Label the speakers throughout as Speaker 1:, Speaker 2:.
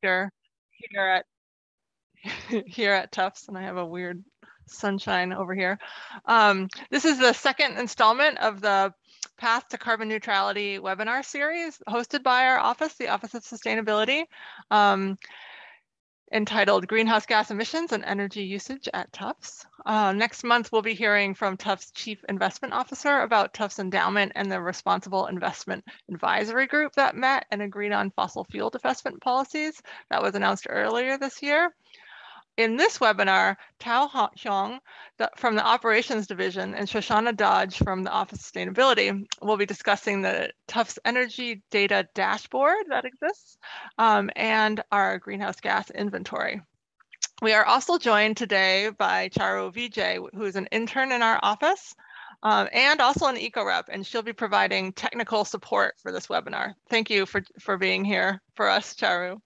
Speaker 1: here at here at Tufts, and I have a weird sunshine over here. Um, this is the second installment of the Path to Carbon Neutrality webinar series hosted by our office, the Office of Sustainability, um, entitled Greenhouse Gas Emissions and Energy Usage at Tufts. Uh, next month, we'll be hearing from Tufts Chief Investment Officer about Tufts Endowment and the Responsible Investment Advisory Group that met and agreed on fossil fuel divestment policies that was announced earlier this year. In this webinar, Thao Hoang from the Operations Division and Shoshana Dodge from the Office of Sustainability will be discussing the Tufts Energy Data Dashboard that exists um, and our greenhouse gas inventory. We are also joined today by Charu Vijay, who is an intern in our office um, and also an eco rep, and she'll be providing technical support for this webinar. Thank you for, for being here for us, Charu.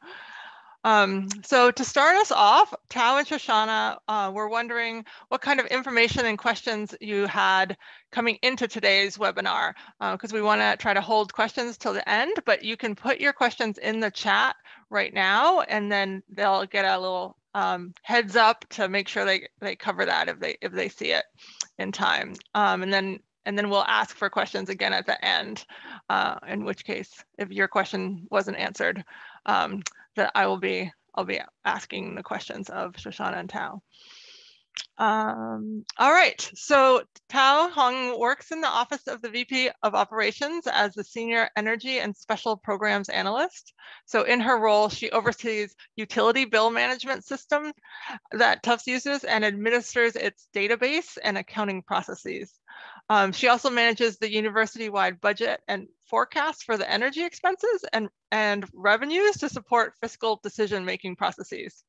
Speaker 1: Um, so to start us off, Thao and Shoshana uh, were wondering what kind of information and questions you had coming into today's webinar, because uh, we want to try to hold questions till the end, but you can put your questions in the chat right now, and then they'll get a little um, heads up to make sure they, they cover that if they if they see it in time. Um, and then and then we'll ask for questions again at the end, uh, in which case, if your question wasn't answered, um, that I will be I'll be asking the questions of Shoshana and Thao. Um, all right, so Thao Hoang works in the office of the VP of Operations as the Senior Energy and Special Programs Analyst. So in her role, she oversees utility bill management system that Tufts uses and administers its database and accounting processes. Um, she also manages the university-wide budget and forecast for the energy expenses and, and revenues to support fiscal decision-making processes.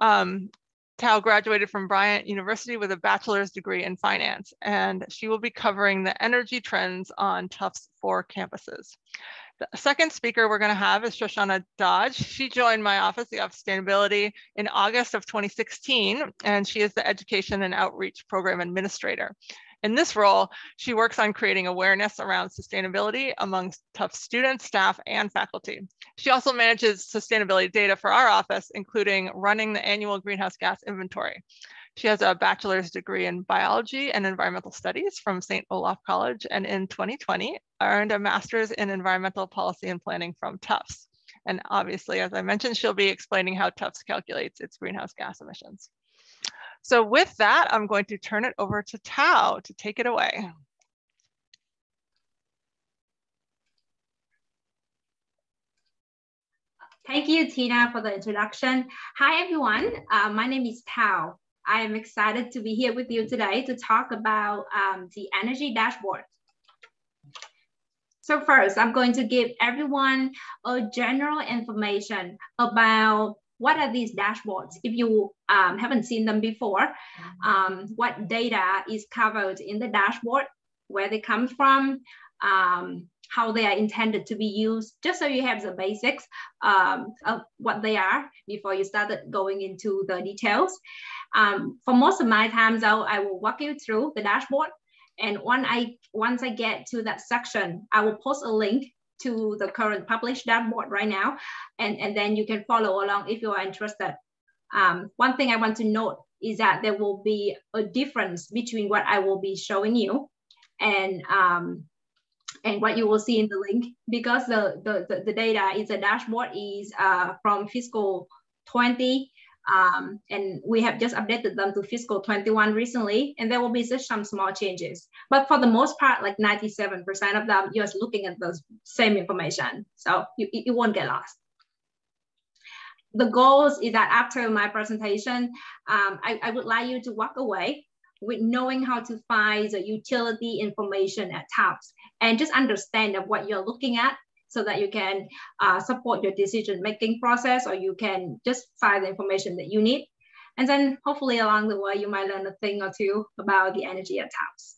Speaker 1: Um, Thao graduated from Bryant University with a bachelor's degree in finance, and she will be covering the energy trends on Tufts four campuses. The second speaker we're going to have is Shoshana Dodge. She joined my office, the Office of Sustainability, in August of 2016, and she is the Education and Outreach Program Administrator. In this role, she works on creating awareness around sustainability among Tufts students, staff, and faculty. She also manages sustainability data for our office, including running the annual greenhouse gas inventory. She has a bachelor's degree in biology and environmental studies from St. Olaf College, and in 2020 earned a master's in environmental policy and planning from Tufts. And obviously, as I mentioned, she'll be explaining how Tufts calculates its greenhouse gas emissions. So with that, I'm going to turn it over to Thao to take it away.
Speaker 2: Thank you, Tina, for the introduction. Hi, everyone. Uh, my name is Thao. I am excited to be here with you today to talk about um, the energy dashboard. So first, I'm going to give everyone a general information about what are these dashboards? If you um, haven't seen them before, um, what data is covered in the dashboard, where they come from, um, how they are intended to be used, just so you have the basics um, of what they are before you started going into the details. Um, for most of my time though, I will walk you through the dashboard. And when I, once I get to that section, I will post a link to the current published dashboard right now, and, and then you can follow along if you are interested. Um, one thing I want to note is that there will be a difference between what I will be showing you and um, and what you will see in the link because the, the, the, data is a dashboard is uh, from fiscal 20 um, and we have just updated them to fiscal 21 recently, and there will be just some small changes. But for the most part, like 97% of them, you're looking at the same information. So you, you won't get lost. The goals is that after my presentation, um, I, I would like you to walk away with knowing how to find the utility information at Tufts and just understand of what you're looking at so that you can uh, support your decision making process or you can just find the information that you need. And then hopefully along the way, you might learn a thing or two about the energy at Tufts.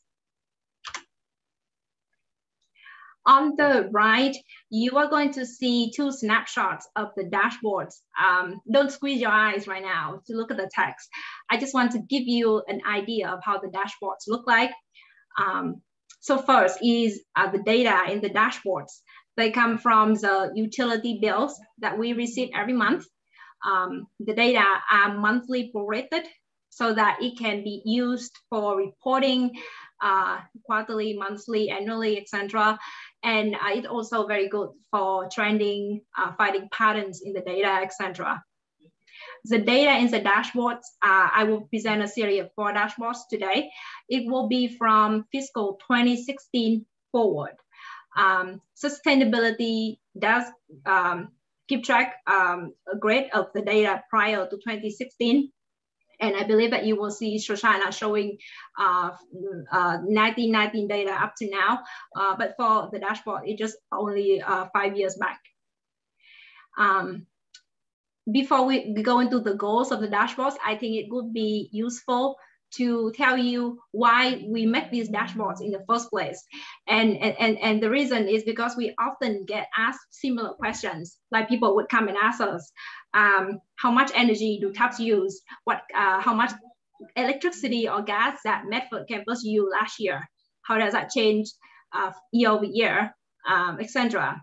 Speaker 2: On the right, you are going to see two snapshots of the dashboards. Um, don't squeeze your eyes right now to look at the text. I just want to give you an idea of how the dashboards look like. Um, so first is uh, the data in the dashboards They come from the utility bills that we receive every month. Um, the data are monthly prorated so that it can be used for reporting uh, quarterly, monthly, annually, etc. And uh, it's also very good for trending, uh, finding patterns in the data, etc. The data in the dashboards, uh, I will present a series of four dashboards today. It will be from fiscal 2016 forward. Um, sustainability does um, keep track um, a grade of the data prior to 2016. And I believe that you will see Shoshana showing uh, uh, 1919 data up to now. Uh, but for the dashboard, it just only uh, five years back. Um, before we go into the goals of the dashboards, I think it would be useful to tell you why we make these dashboards in the first place. And, and, and the reason is because we often get asked similar questions, like people would come and ask us, um, how much energy do Tufts use? What, uh, how much electricity or gas that Medford campus used last year? How does that change uh, year over year, um, etc.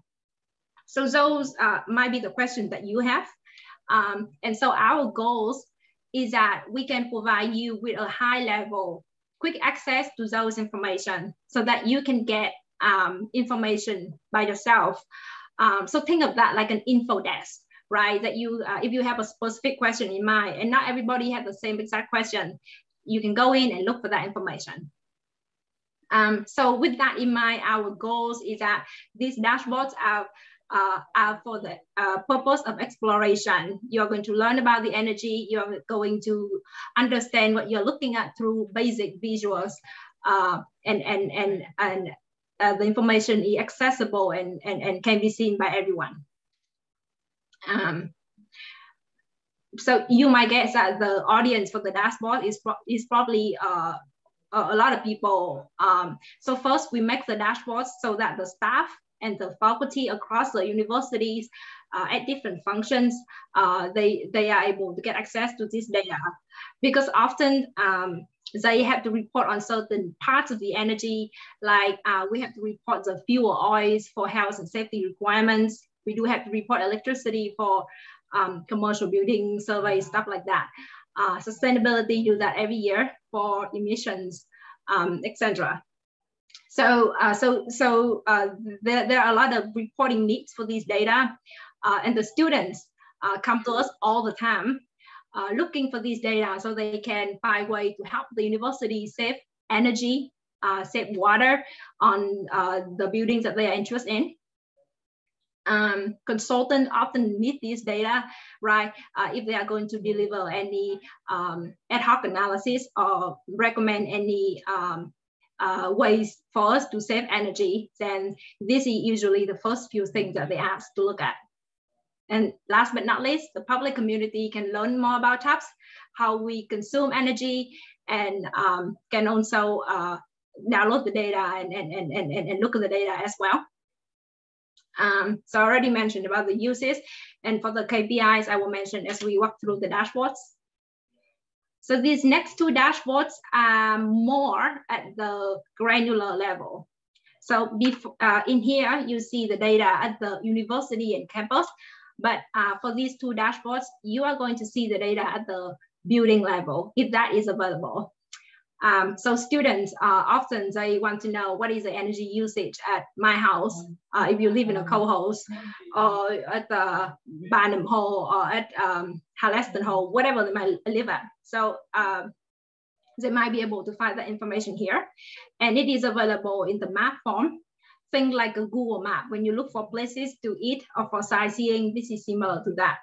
Speaker 2: So those uh, might be the questions that you have. Um, and so our goals is that we can provide you with a high level, quick access to those information so that you can get um, information by yourself. Um, so think of that like an info desk, right? That you, uh, if you have a specific question in mind and not everybody has the same exact question, you can go in and look for that information. Um, so with that in mind, our goals is that these dashboards are uh, are for the uh, purpose of exploration. You're going to learn about the energy. You're going to understand what you're looking at through basic visuals, uh, and and and and uh, the information is accessible and, and and can be seen by everyone. Um, so you might guess that the audience for the dashboard is, pro is probably uh, a lot of people. Um, so first we make the dashboards so that the staff and the faculty across the universities uh, at different functions, uh, they, they are able to get access to this data because often um, they have to report on certain parts of the energy, like uh, we have to report the fuel oils for health and safety requirements. We do have to report electricity for um, commercial building survey, stuff like that. Uh, sustainability do that every year for emissions, um, etc. So, uh, so, so uh, there, there are a lot of reporting needs for these data, uh, and the students uh, come to us all the time uh, looking for these data so they can find way to help the university save energy, uh, save water on the buildings that they are interested in. Um, consultants often need these data, right? Uh, if they are going to deliver any um, ad hoc analysis or recommend any um, uh, ways for us to save energy, then this is usually the first few things that they ask to look at. And last but not least, the public community can learn more about Tufts, how we consume energy, and um, can also uh, download the data and, and, and, and, and look at the data as well. Um, so I already mentioned about the uses, and for the KPIs, I will mention as we walk through the dashboards. So these next two dashboards are more at the granular level. So before, uh, in here, you see the data at the university and campus. But uh, for these two dashboards, you are going to see the data at the building level, if that is available. Um, so students uh, often they want to know what is the energy usage at my house uh, if you live in a Coho or at the Barnum Hall or at um, Harleston Hall, whatever they might live at. So um, they might be able to find that information here. And it is available in the map form. Think like a Google map. When you look for places to eat or for sightseeing, this is similar to that.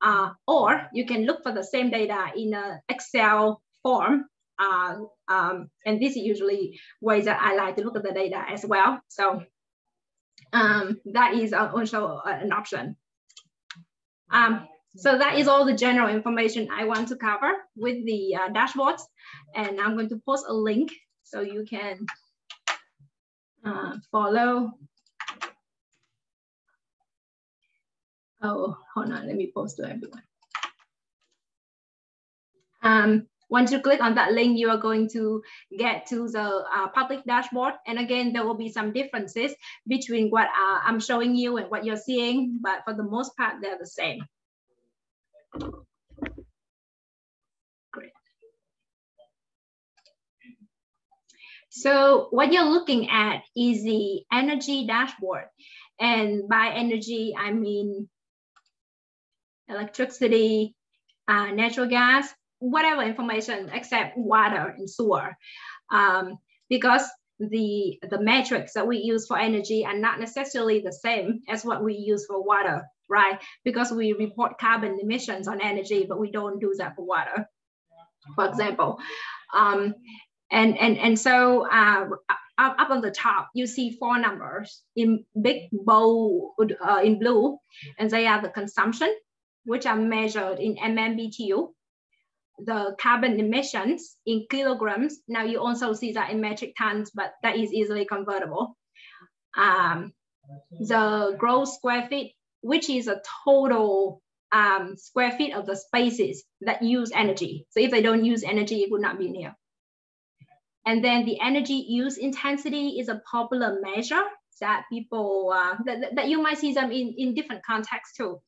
Speaker 2: Uh, or you can look for the same data in an Excel form uh, um, and this is usually ways that I like to look at the data as well. So um, that is also an option. Um, so that is all the general information I want to cover with the uh, dashboards. And I'm going to post a link so you can uh, follow. Oh, hold on, let me post to everyone. Um, Once you click on that link, you are going to get to the uh, public dashboard. And again, there will be some differences between what uh, I'm showing you and what you're seeing, but for the most part, they're the same. Great. So what you're looking at is the energy dashboard. And by energy, I mean electricity, uh, natural gas, whatever information except water and sewer. Um, because the, the metrics that we use for energy are not necessarily the same as what we use for water, right? Because we report carbon emissions on energy, but we don't do that for water, for example. Um, and, and, and so uh, up, on the top, you see four numbers in big bold uh, in blue, and they are the consumption, which are measured in MMBTU the carbon emissions in kilograms. Now you also see that in metric tons, but that is easily convertible. Um, the gross square feet, which is a total um, square feet of the spaces that use energy. So if they don't use energy, it would not be here. And then the energy use intensity is a popular measure that people uh, that, that you might see them in, in different contexts too.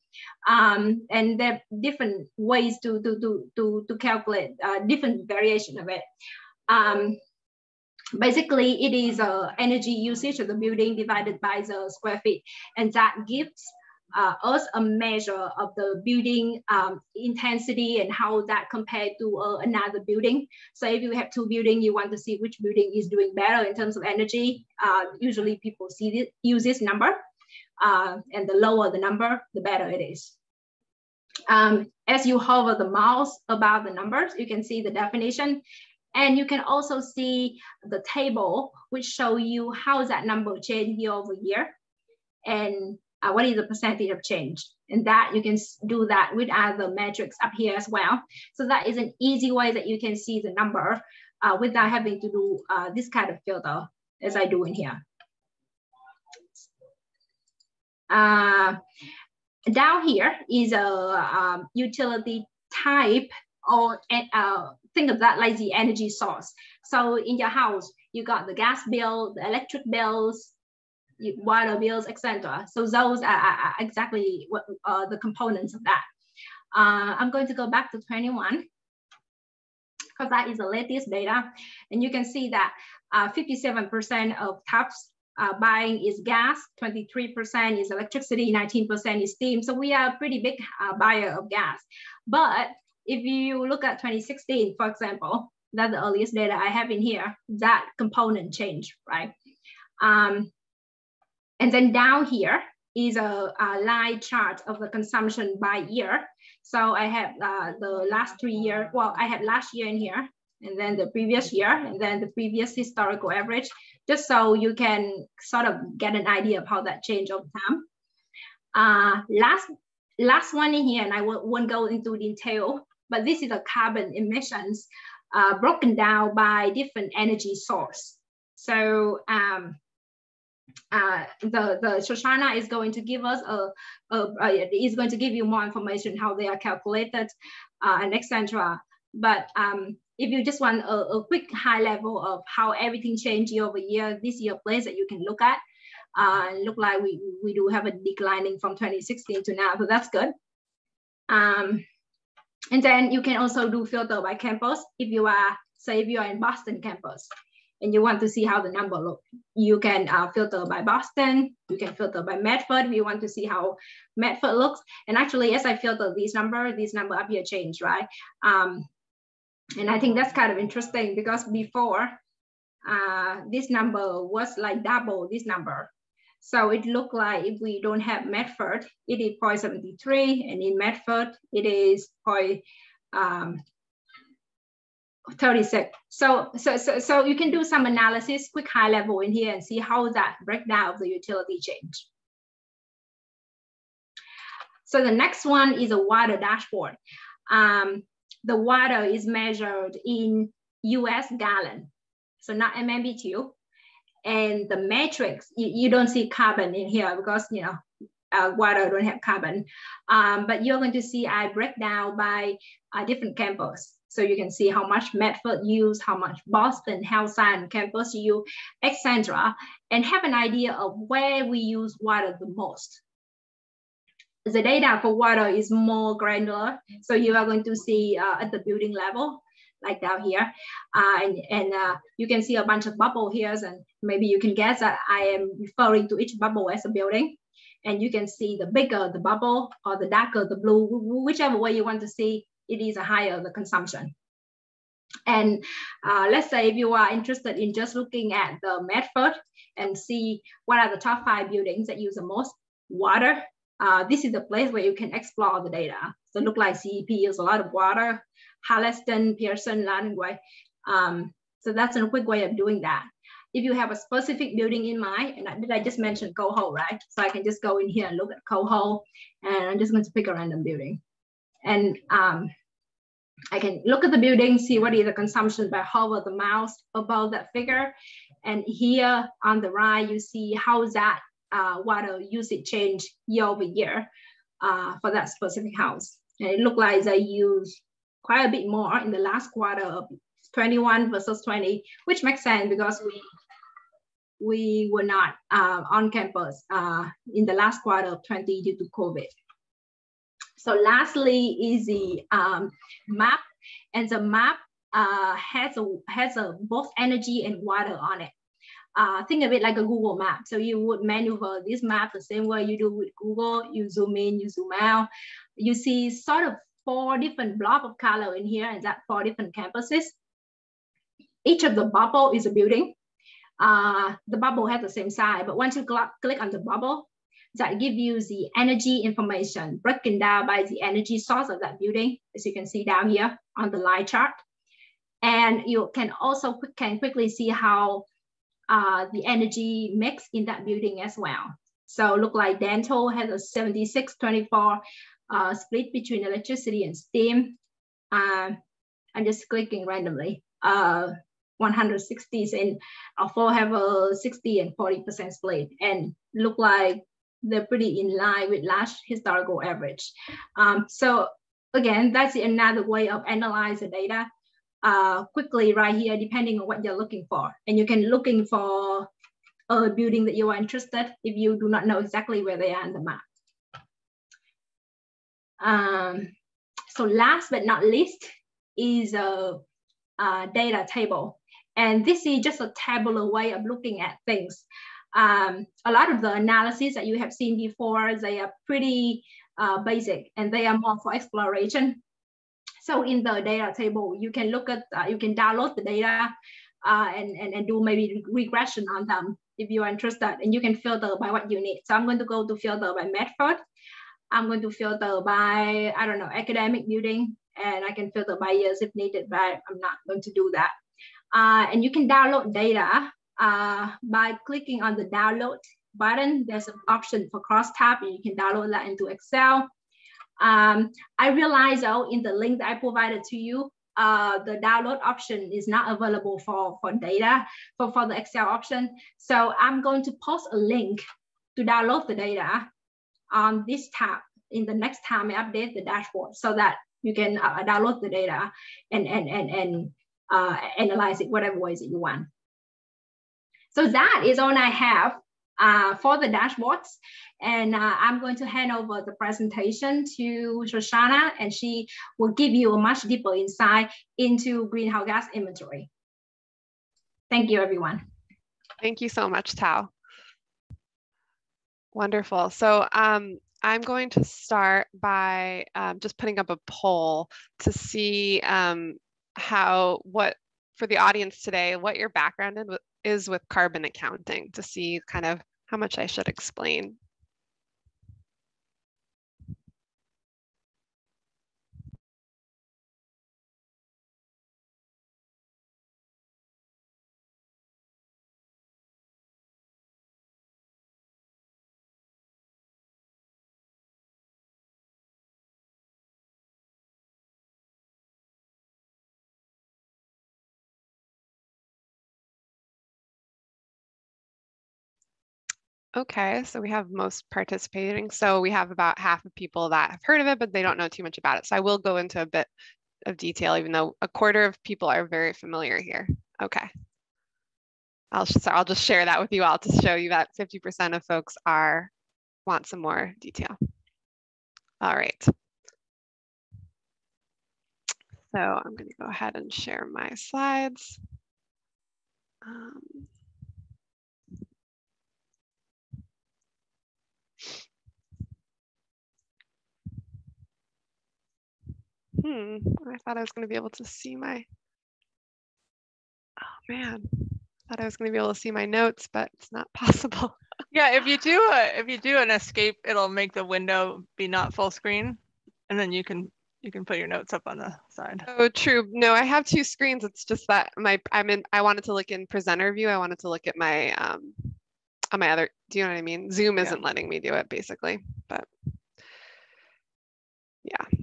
Speaker 2: Um, and there are different ways to, to, to, to, to calculate uh, different variation of it. Um, basically, it is uh, energy usage of the building divided by the square feet. And that gives uh, us a measure of the building um, intensity and how that compared to uh, another building. So if you have two buildings, you want to see which building is doing better in terms of energy. Uh, usually people see this, use this number uh, and the lower the number, the better it is. Um, as you hover the mouse above the numbers, you can see the definition and you can also see the table, which show you how that number change year over year. And uh, what is the percentage of change? And that you can do that with other metrics up here as well. So that is an easy way that you can see the number uh, without having to do uh, this kind of filter as I do in here. Uh, down here is a um, utility type or uh, think of that like the energy source. So in your house, you got the gas bill, the electric bills, water bills, etc. So those are, are exactly what uh, the components of that. Uh, I'm going to go back to 21 because that is the latest data. And you can see that 57% uh, of Tufts uh, buying is gas, 23% is electricity, 19% is steam. So we are a pretty big uh, buyer of gas. But if you look at 2016, for example, that's the earliest data I have in here, that component changed, right? Um, and then down here is a, a line chart of the consumption by year. So I have uh, the last three years, well, I have last year in here, and then the previous year, and then the previous historical average, just so you can sort of get an idea of how that changed over time. Uh, last, last one in here, and I won't go into detail, but this is a carbon emissions uh, broken down by different energy source. So um, uh, the the Shoshana is going to give us a, a, a, is going to give you more information how they are calculated uh, and etc. But um, if you just want a, a, quick high level of how everything changed year over year, this year place that you can look at. Uh, look like we, we do have a declining from 2016 to now, so that's good. Um, and then you can also do filter by campus if you are, say if you are in Boston campus and you want to see how the number look. You can uh, filter by Boston, you can filter by Medford if you want to see how Medford looks. And actually, as I filter these number, these number up here change, right? Um, and I think that's kind of interesting because before, uh, this number was like double this number. So it looked like if we don't have Medford, it is 0.73, and in Medford, it is 0. Um, 36. So, so, so, so you can do some analysis, quick high level in here and see how that breakdown of the utility change. So the next one is a water dashboard. Um, the water is measured in US gallon, so not MMBTU. And the matrix, you, you don't see carbon in here because, you know, uh, water don't have carbon. Um, but you're going to see I break down by uh, different campus. So you can see how much Medford use, how much Boston, Hillside campus use, etc. And have an idea of where we use water the most. The data for water is more granular. So you are going to see uh, at the building level, like down here. Uh, and and uh, you can see a bunch of bubble here. And maybe you can guess that I am referring to each bubble as a building and you can see the bigger the bubble or the darker the blue, whichever way you want to see, it is a higher the consumption. And uh, let's say if you are interested in just looking at the Medford and see what are the top five buildings that use the most water, uh, this is the place where you can explore the data. So look like CEP uses a lot of water, Harleston, Pearson, Latin Way. Um, so that's a quick way of doing that if you have a specific building in mind, and I, did I just mention Coho, right? So I can just go in here and look at Coho, and I'm just going to pick a random building. And um, I can look at the building, see what is the consumption by hover the mouse above that figure. And here on the right, you see how that uh, water usage change year over year uh, for that specific house. And it looked like they use quite a bit more in the last quarter of 21 versus 20, which makes sense because we we were not uh, on campus uh, in the last quarter of 20 due to COVID. So lastly is the um, map, and the map uh, has a has a both energy and water on it. Uh, think of it like a Google map. So you would maneuver this map the same way you do with Google. You zoom in, you zoom out. You see sort of four different blobs of color in here, and that four different campuses. Each of the bubble is a building uh, the bubble has the same size, but once you cl click on the bubble, that give you the energy information broken down by the energy source of that building, as you can see down here on the line chart. And you can also quick, can quickly see how uh, the energy mix in that building as well. So look like dental has a 76, 24 uh, split between electricity and steam. Uh, I'm just clicking randomly. Uh, 160s and four have a 60 and 40% split and look like they're pretty in line with last historical average. Um, so again, that's another way of analyze the data uh, quickly right here, depending on what you're looking for. And you can looking for a building that you are interested if you do not know exactly where they are on the map. Um, so last but not least is a, a data table. And this is just a tabular way of looking at things. Um, a lot of the analysis that you have seen before, they are pretty uh, basic and they are more for exploration. So in the data table, you can look at, uh, you can download the data uh, and, and, and do maybe regression on them if you're interested and you can filter by what you need. So I'm going to go to filter by Medford. I'm going to filter by, I don't know, academic building and I can filter by years if needed, but I'm not going to do that. Uh, and you can download data uh, by clicking on the download button. There's an option for crosstab and you can download that into Excel. Um, I realize though in the link that I provided to you, uh, the download option is not available for, for data, for, for the Excel option. So I'm going to post a link to download the data on this tab in the next time I update the dashboard so that you can uh, download the data and, and, and, and uh, analyze it whatever ways that you want. So that is all I have uh, for the dashboards. And uh, I'm going to hand over the presentation to Shoshana, and she will give you a much deeper insight into greenhouse gas inventory. Thank you, everyone.
Speaker 3: Thank you so much, Thao. Wonderful. So um, I'm going to start by um, just putting up a poll to see um, how what for the audience today what your background is with carbon accounting to see kind of how much I should explain. Okay, so we have most participating. So we have about half of people that have heard of it, but they don't know too much about it. So I will go into a bit of detail, even though a quarter of people are very familiar here. Okay. I'll just, I'll just share that with you all to show you that 50% of folks are want some more detail. All right. So I'm going to go ahead and share my slides. Um, Hmm, I thought I was going to be able to see my, oh man, I thought I was going to be able to see my notes, but it's not possible.
Speaker 1: yeah, if you do a, if you do an escape, it'll make the window be not full screen, and then you can you can put your notes up on the side.
Speaker 3: Oh, true. No, I have two screens. It's just that my I'm in. I wanted to look in presenter view. I wanted to look at my um on my other. Do you know what I mean? Zoom isn't letting me do it basically, but yeah.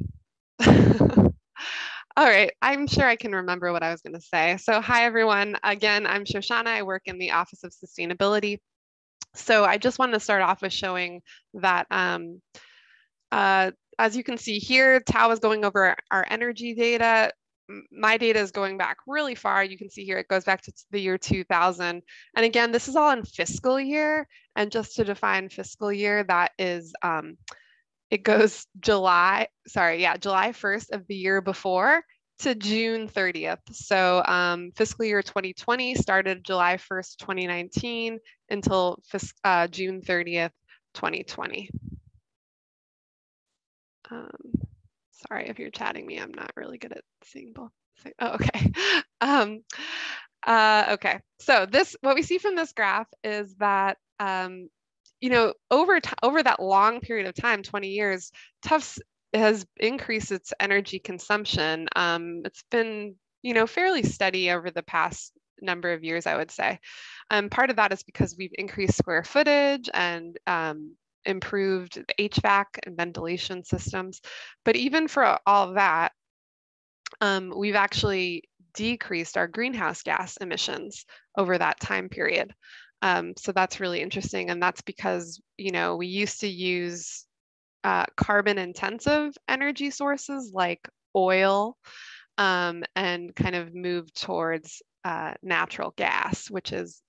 Speaker 3: All right, I'm sure I can remember what I was going to say. So, hi everyone. Again, I'm Shoshana. I work in the Office of Sustainability. So, I just wanted to start off with showing that, um, uh, as you can see here, Thao is going over our energy data. My data is going back really far. You can see here it goes back to the year 2000. And again, this is all in fiscal year. And just to define fiscal year, that is um, it goes July, sorry, yeah, July 1st of the year before to June 30th. So um, fiscal year 2020 started July 1st, 2019 until uh, June 30th, 2020. Um, sorry if you're chatting me, I'm not really good at seeing both. Oh, okay. Um, uh, okay, so this, what we see from this graph is that um, you know, over over that long period of time, 20 years, Tufts has increased its energy consumption. Um, it's been, you know, fairly steady over the past number of years, I would say. Um, part of that is because we've increased square footage and um, improved HVAC and ventilation systems. But even for all that, um, we've actually decreased our greenhouse gas emissions over that time period. Um, so that's really interesting. And that's because, you know, we used to use uh, carbon intensive energy sources like oil um, and kind of move towards uh, natural gas, which is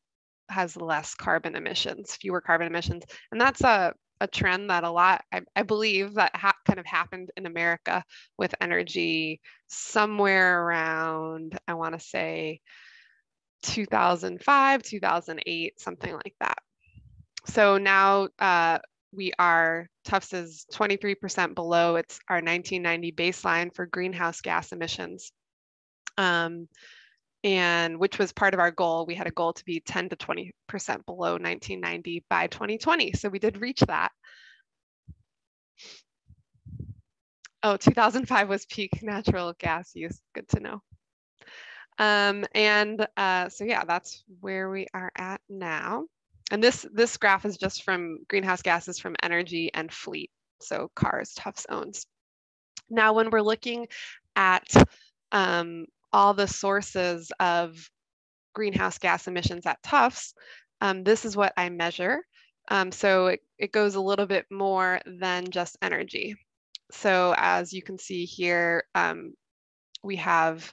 Speaker 3: has less carbon emissions, fewer carbon emissions. And that's a, a trend that a lot, I, I believe that kind of happened in America with energy somewhere around, I wanna say 2005, 2008, something like that. So now uh, we are, Tufts is 23% below its our 1990 baseline for greenhouse gas emissions. Um, and which was part of our goal. We had a goal to be 10 to 20% below 1990 by 2020. So we did reach that. Oh, 2005 was peak natural gas use. Good to know. Um, and uh, so yeah, that's where we are at now. And this, this graph is just from greenhouse gases from energy and fleet. So cars, Tufts owns. Now, when we're looking at um, all the sources of greenhouse gas emissions at Tufts, um, this is what I measure. Um, so it, it goes a little bit more than just energy. So as you can see here, um, we have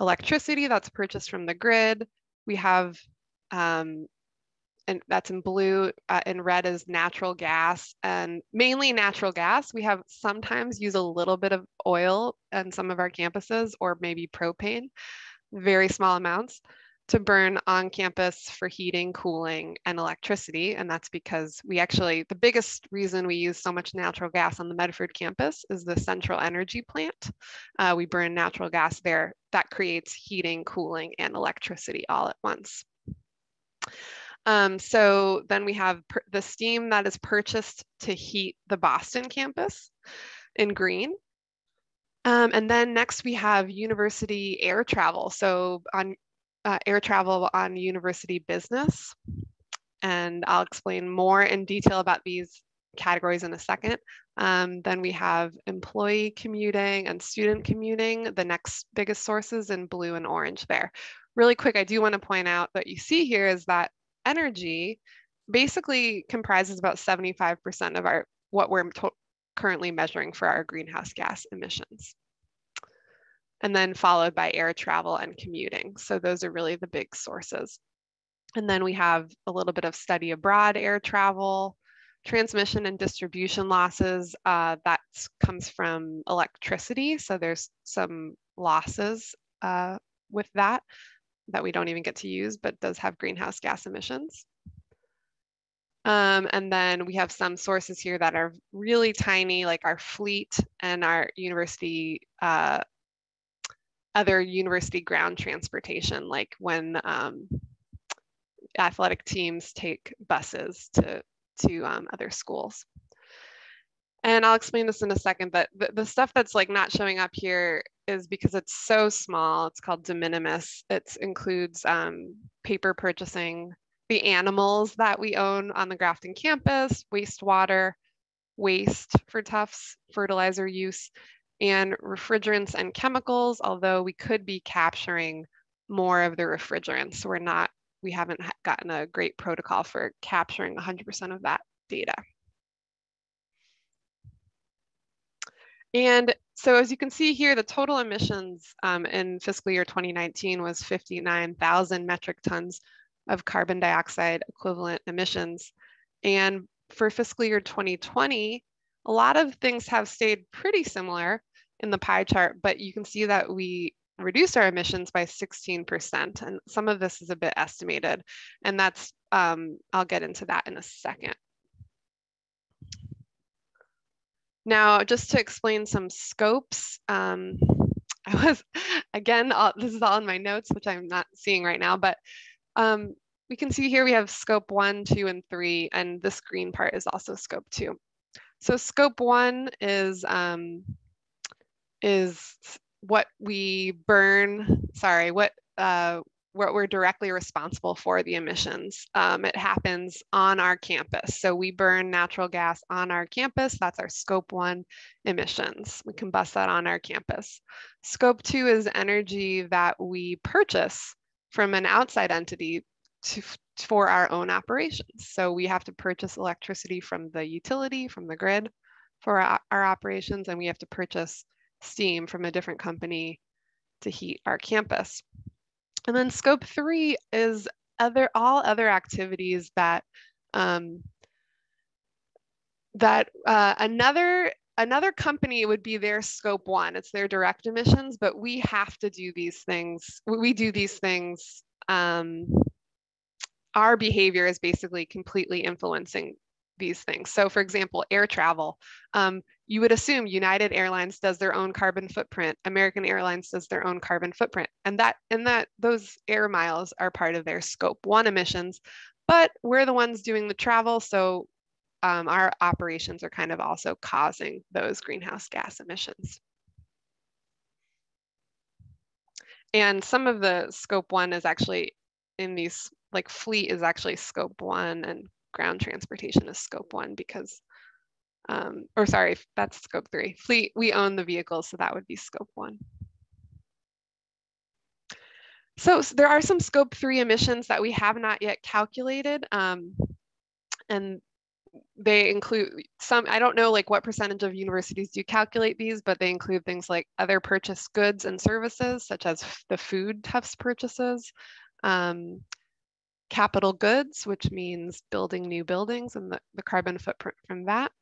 Speaker 3: electricity that's purchased from the grid. We have, um, and that's in blue, uh, in red is natural gas and mainly natural gas. We have sometimes use a little bit of oil on some of our campuses or maybe propane, very small amounts to burn on campus for heating, cooling, and electricity. And that's because we actually, the biggest reason we use so much natural gas on the Medford campus is the central energy plant. Uh, we burn natural gas there that creates heating, cooling, and electricity all at once. Um, so then we have the steam that is purchased to heat the Boston campus in green. Um, and then next we have university air travel. So on uh, air travel on university business. And I'll explain more in detail about these categories in a second. Um, then we have employee commuting and student commuting, the next biggest sources in blue and orange there. Really quick, I do want to point out that you see here is that energy basically comprises about 75% of our what we're currently measuring for our greenhouse gas emissions. And then followed by air travel and commuting. So those are really the big sources. And then we have a little bit of study abroad air travel, transmission and distribution losses. Uh, that comes from electricity. So there's some losses uh, with that that we don't even get to use, but does have greenhouse gas emissions. Um, and then we have some sources here that are really tiny, like our fleet and our university, uh, other university ground transportation, like when um, athletic teams take buses to, to um, other schools. And I'll explain this in a second, but the, the stuff that's like not showing up here is because it's so small. It's called de minimis. It includes um, paper purchasing, the animals that we own on the Grafton campus, wastewater, waste for Tufts, fertilizer use, and refrigerants and chemicals, although we could be capturing more of the refrigerants. We're not, we haven't gotten a great protocol for capturing 100% of that data. And so as you can see here, the total emissions um, in fiscal year 2019 was 59,000 metric tons of carbon dioxide equivalent emissions. And for fiscal year 2020, a lot of things have stayed pretty similar in the pie chart, but you can see that we reduced our emissions by 16%. And some of this is a bit estimated. And that's, um, I'll get into that in a second. Now, just to explain some scopes, um, I was, again, all, this is all in my notes, which I'm not seeing right now, but um, we can see here we have scope one, two, and three, and this green part is also scope two. So scope one is, um, is what we burn, sorry, what, uh, what we're directly responsible for the emissions. Um, it happens on our campus. So we burn natural gas on our campus. That's our scope one emissions. We combust that on our campus. Scope two is energy that we purchase from an outside entity to, for our own operations. So we have to purchase electricity from the utility, from the grid for our, our operations, and we have to purchase steam from a different company to heat our campus. And then scope three is other all other activities that um, that uh, another another company would be their scope one. It's their direct emissions, but we have to do these things. We do these things. Um, our behavior is basically completely influencing these things. So for example, air travel, um, you would assume United Airlines does their own carbon footprint, American Airlines does their own carbon footprint, and that and that those air miles are part of their scope one emissions, but we're the ones doing the travel, so um, our operations are kind of also causing those greenhouse gas emissions. And some of the scope one is actually in these, like fleet is actually scope one and ground transportation is scope one because, um, or sorry, that's scope three. Fleet, we own the vehicles, so that would be scope one. So, so there are some scope three emissions that we have not yet calculated. Um, and they include some i don't know like what percentage of universities do calculate these but they include things like other purchased goods and services such as the food tufts purchases um, capital goods which means building new buildings and the, the carbon footprint from that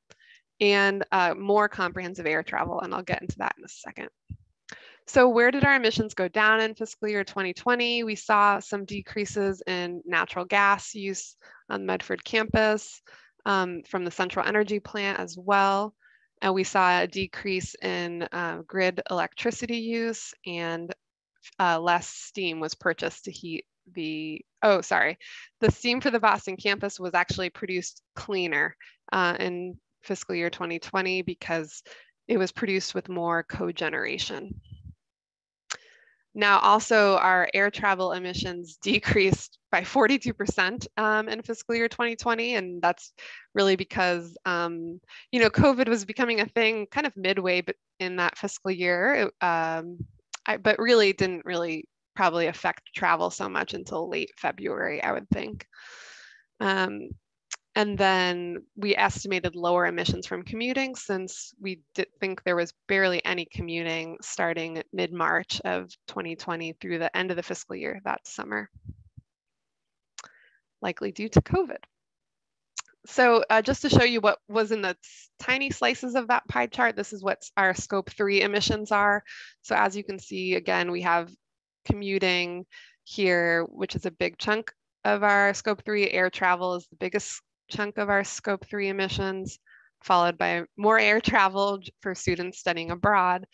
Speaker 3: and uh, more comprehensive air travel and i'll get into that in a second so where did our emissions go down in fiscal year 2020? We saw some decreases in natural gas use on Medford campus um, from the central energy plant as well. And we saw a decrease in uh, grid electricity use and uh, less steam was purchased to heat the, oh, sorry. The steam for the Boston campus was actually produced cleaner uh, in fiscal year 2020 because it was produced with more cogeneration. Now, also our air travel emissions decreased by 42% um, in fiscal year 2020. And that's really because, um, you know, COVID was becoming a thing kind of midway but in that fiscal year, um, I, but really didn't really probably affect travel so much until late February, I would think. Um, and then we estimated lower emissions from commuting since we did think there was barely any commuting starting mid-March of 2020 through the end of the fiscal year that summer, likely due to COVID. So uh, just to show you what was in the tiny slices of that pie chart, this is what our scope three emissions are. So as you can see, again, we have commuting here, which is a big chunk of our scope three. Air travel is the biggest chunk of our scope three emissions, followed by more air travel for students studying abroad.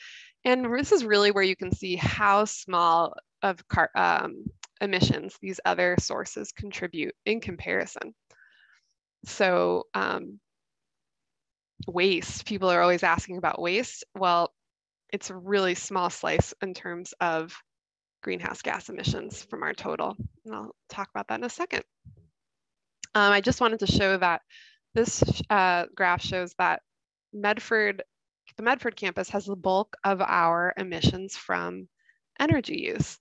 Speaker 3: And this is really where you can see how small of car, um, emissions these other sources contribute in comparison. So um, waste, people are always asking about waste. Well, it's a really small slice in terms of greenhouse gas emissions from our total. And I'll talk about that in a second. Um, I just wanted to show that this uh, graph shows that Medford, the Medford campus has the bulk of our emissions from energy use.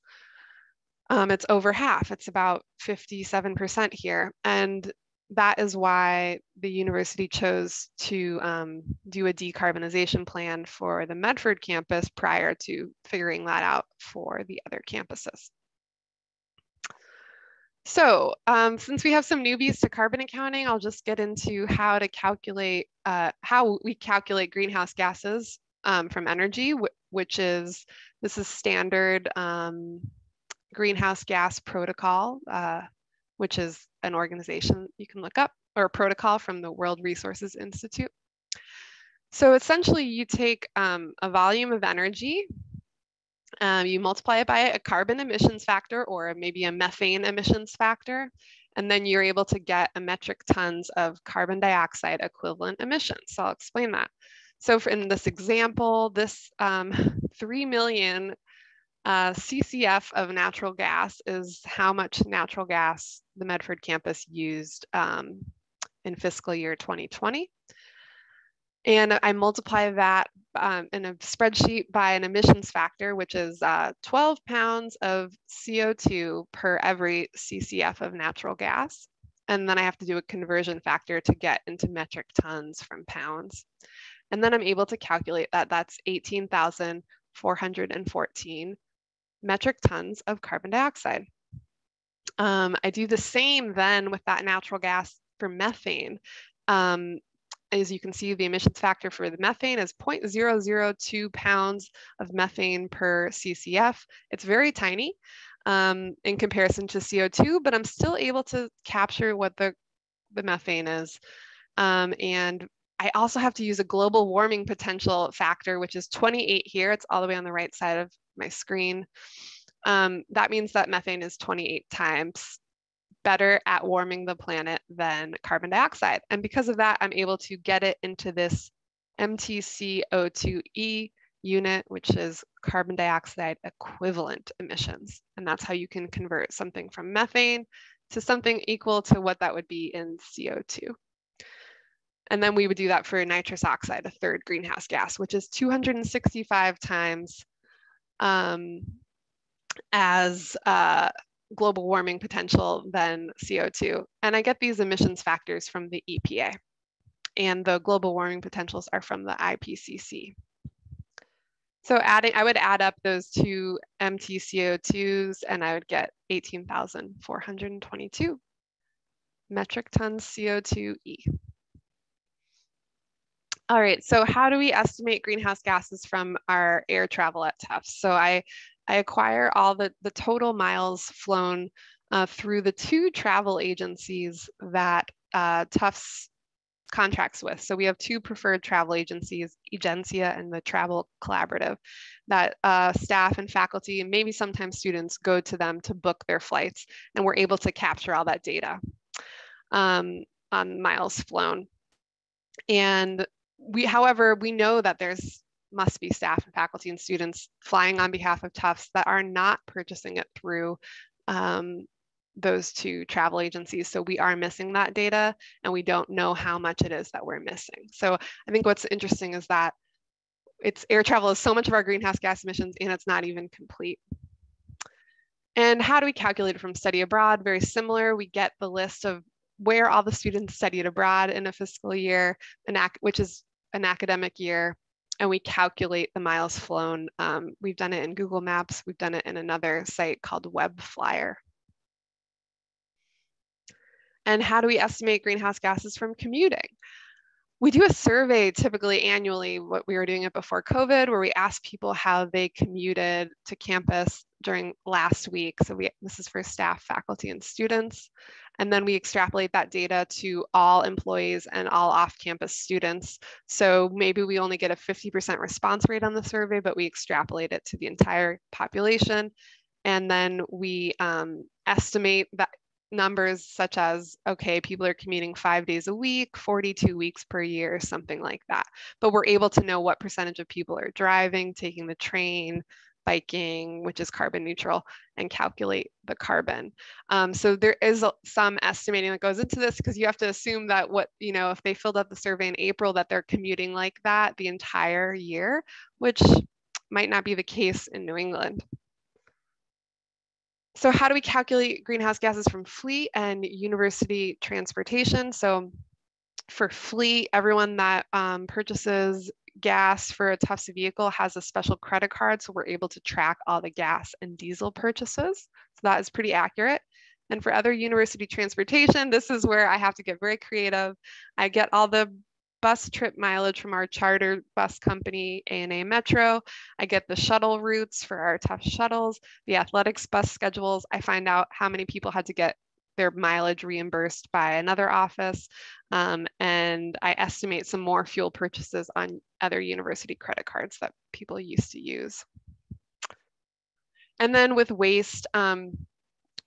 Speaker 3: Um, it's over half, it's about 57% here. And that is why the university chose to um, do a decarbonization plan for the Medford campus prior to figuring that out for the other campuses. So um, since we have some newbies to carbon accounting, I'll just get into how to calculate, uh, how we calculate greenhouse gases um, from energy, which is, this is standard um, greenhouse gas protocol, uh, which is an organization you can look up, or a protocol from the World Resources Institute. So essentially you take um, a volume of energy um, you multiply it by a carbon emissions factor or maybe a methane emissions factor, and then you're able to get a metric tons of carbon dioxide equivalent emissions. So I'll explain that. So in this example, this um, 3 million uh, CCF of natural gas is how much natural gas the Medford campus used um, in fiscal year 2020. And I multiply that um, in a spreadsheet by an emissions factor, which is uh, 12 pounds of CO2 per every CCF of natural gas. And then I have to do a conversion factor to get into metric tons from pounds. And then I'm able to calculate that that's 18,414 metric tons of carbon dioxide. Um, I do the same then with that natural gas for methane. Um, as you can see, the emissions factor for the methane is 0.002 pounds of methane per CCF. It's very tiny um, in comparison to CO2, but I'm still able to capture what the, the methane is. Um, and I also have to use a global warming potential factor, which is 28 here. It's all the way on the right side of my screen. Um, that means that methane is 28 times better at warming the planet than carbon dioxide. And because of that, I'm able to get it into this MTCO2E unit, which is carbon dioxide equivalent emissions. And that's how you can convert something from methane to something equal to what that would be in CO2. And then we would do that for nitrous oxide, a third greenhouse gas, which is 265 times um, as uh, global warming potential than CO2. And I get these emissions factors from the EPA. And the global warming potentials are from the IPCC. So adding, I would add up those two MTCO2s and I would get 18,422 metric tons CO2e. All right, so how do we estimate greenhouse gases from our air travel at Tufts? So I I acquire all the, the total miles flown uh, through the two travel agencies that uh, Tufts contracts with. So we have two preferred travel agencies, Egencia and the Travel Collaborative, that uh, staff and faculty and maybe sometimes students go to them to book their flights and we're able to capture all that data um, on miles flown. And we, however, we know that there's must be staff and faculty and students flying on behalf of Tufts that are not purchasing it through um, those two travel agencies. So we are missing that data and we don't know how much it is that we're missing. So I think what's interesting is that it's air travel is so much of our greenhouse gas emissions and it's not even complete. And how do we calculate it from study abroad? Very similar. We get the list of where all the students studied abroad in a fiscal year, an which is an academic year, and we calculate the miles flown. Um, we've done it in Google Maps. We've done it in another site called WebFlyer. And how do we estimate greenhouse gases from commuting? we do a survey typically annually what we were doing it before covid where we ask people how they commuted to campus during last week so we this is for staff faculty and students and then we extrapolate that data to all employees and all off-campus students so maybe we only get a 50% response rate on the survey but we extrapolate it to the entire population and then we um, estimate that numbers such as, okay, people are commuting five days a week, 42 weeks per year, something like that. But we're able to know what percentage of people are driving, taking the train, biking, which is carbon neutral, and calculate the carbon. Um, so there is some estimating that goes into this because you have to assume that what, you know, if they filled out the survey in April, that they're commuting like that the entire year, which might not be the case in New England. So how do we calculate greenhouse gases from fleet and university transportation? So for fleet, everyone that um, purchases gas for a Tufts vehicle has a special credit card, so we're able to track all the gas and diesel purchases. So that is pretty accurate. And for other university transportation, this is where I have to get very creative. I get all the bus trip mileage from our charter bus company, A&A Metro. I get the shuttle routes for our Tufts shuttles, the athletics bus schedules. I find out how many people had to get their mileage reimbursed by another office. Um, and I estimate some more fuel purchases on other university credit cards that people used to use. And then with waste, um,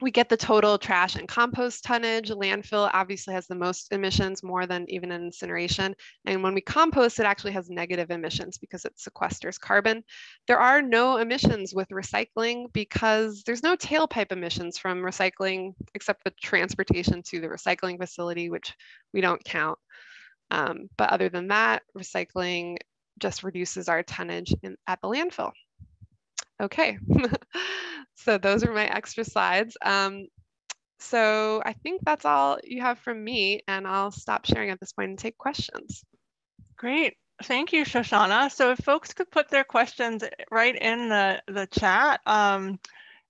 Speaker 3: we get the total trash and compost tonnage. Landfill obviously has the most emissions, more than even an incineration. And when we compost, it actually has negative emissions because it sequesters carbon. There are no emissions with recycling because there's no tailpipe emissions from recycling except the transportation to the recycling facility, which we don't count. Um, but other than that, recycling just reduces our tonnage in, at the landfill. Okay, so those are my extra slides. Um, so I think that's all you have from me and I'll stop sharing at this point and take questions.
Speaker 1: Great. Thank you, Shoshana. So if folks could put their questions right in the, the chat, um,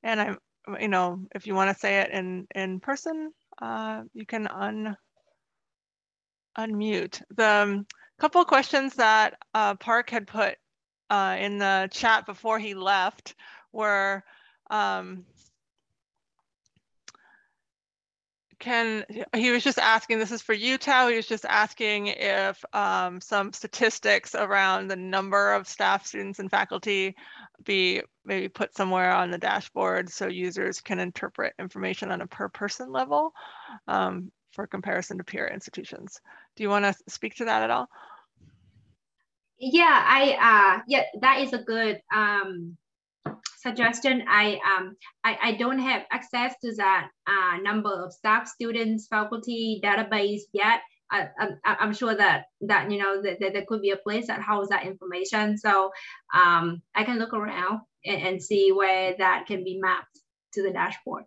Speaker 1: and I'm, you know, if you want to say it in, in person, uh, you can un, unmute. The um, couple of questions that uh, Park had put uh, in the chat before he left were um, can he was just asking this is for you Thao. He was just asking if um, some statistics around the number of staff students and faculty be maybe put somewhere on the dashboard so users can interpret information on a per person level um, for comparison to peer institutions. Do you want to speak to that at all?
Speaker 2: Yeah i uh yeah that is a good um suggestion i um i, I don't have access to that uh, number of staff students faculty database yet. I, I'm, I'm sure that that you know that, that there could be a place that holds that information. So um i can look around and, and see where that can be mapped to the dashboard.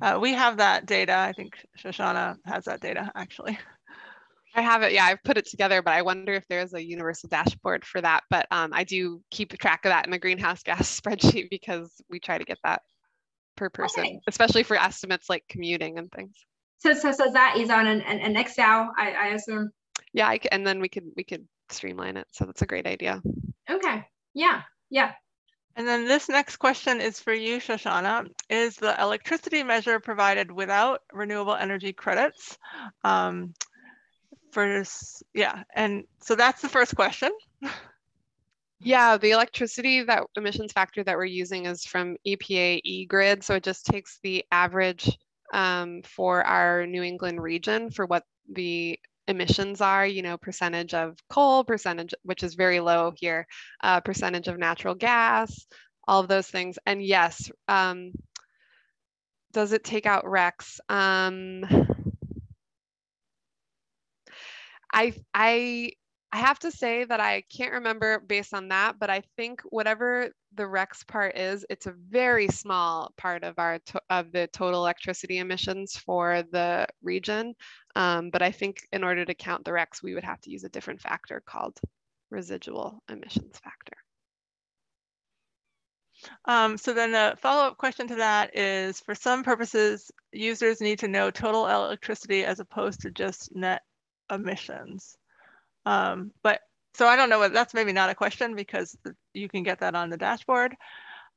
Speaker 1: Uh, we have that data. I think shoshana has that data actually
Speaker 3: I have it. Yeah, I've put it together, but I wonder if there's a universal dashboard for that. But um, I do keep track of that in the greenhouse gas spreadsheet because we try to get that per person, okay. especially for estimates like commuting and things.
Speaker 2: So, so, so that is on an, an Excel, I, I assume.
Speaker 3: Yeah, I, and then we could we could streamline it. So that's a great idea.
Speaker 2: Okay. Yeah. Yeah.
Speaker 1: And then this next question is for you, Shoshana. Is the electricity measure provided without renewable energy credits? Um, first, yeah. And so that's the first question.
Speaker 3: Yeah, the electricity that emissions factor that we're using is from EPA eGrid. So it just takes the average um, for our New England region for what the emissions are, you know, percentage of coal, percentage, which is very low here, uh, percentage of natural gas, all of those things. And yes, um, does it take out RECs? Um, I I I have to say that I can't remember based on that, but I think whatever the RECs part is, it's a very small part of our of the total electricity emissions for the region. Um, but I think in order to count the RECs, we would have to use a different factor called residual emissions factor.
Speaker 1: Um, so then the follow-up question to that is, for some purposes, users need to know total electricity as opposed to just net emissions. Um, but so I don't know what that's maybe not a question because you can get that on the dashboard.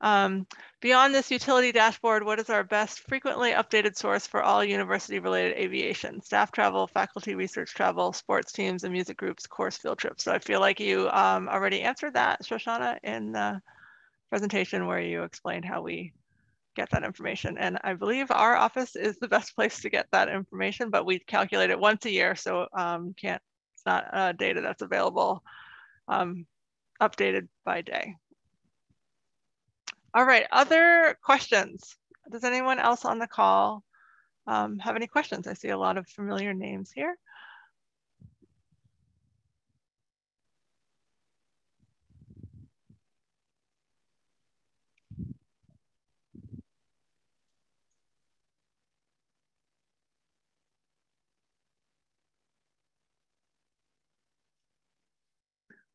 Speaker 1: Um, beyond this utility dashboard, what is our best frequently updated source for all university related aviation, staff travel, faculty research travel, sports teams and music groups, course field trips? So I feel like you um, already answered that, Shoshana, in the presentation where you explained how we get that information. And I believe our office is the best place to get that information, but we calculate it once a year. So um, can't it's not uh, data that's available um, updated by day. All right, other questions? Does anyone else on the call um, have any questions? I see a lot of familiar names here.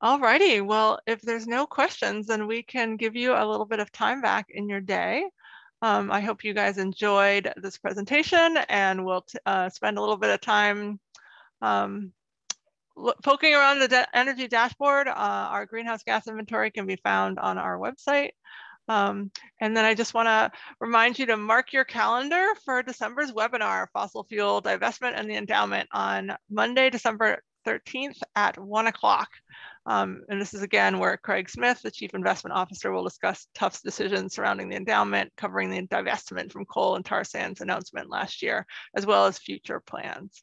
Speaker 1: All righty. Well, if there's no questions, then we can give you a little bit of time back in your day. Um, I hope you guys enjoyed this presentation and we'll uh, spend a little bit of time um, poking around the energy dashboard. Uh, our greenhouse gas inventory can be found on our website. Um, and then I just want to remind you to mark your calendar for December's webinar, Fossil Fuel Divestment and the Endowment on Monday, December 13th at one o'clock. Um, and this is again where Craig Smith, the Chief Investment Officer, will discuss Tufts decisions surrounding the endowment, covering the divestment from coal and tar sands announcement last year, as well as future plans.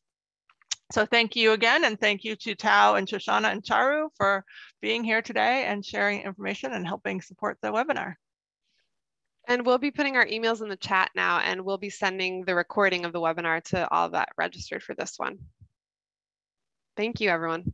Speaker 1: So thank you again, and thank you to Thao and Shoshana and Charu for being here today and sharing information and helping support the webinar.
Speaker 3: And we'll be putting our emails in the chat now, and we'll be sending the recording of the webinar to all that registered for this one. Thank you, everyone.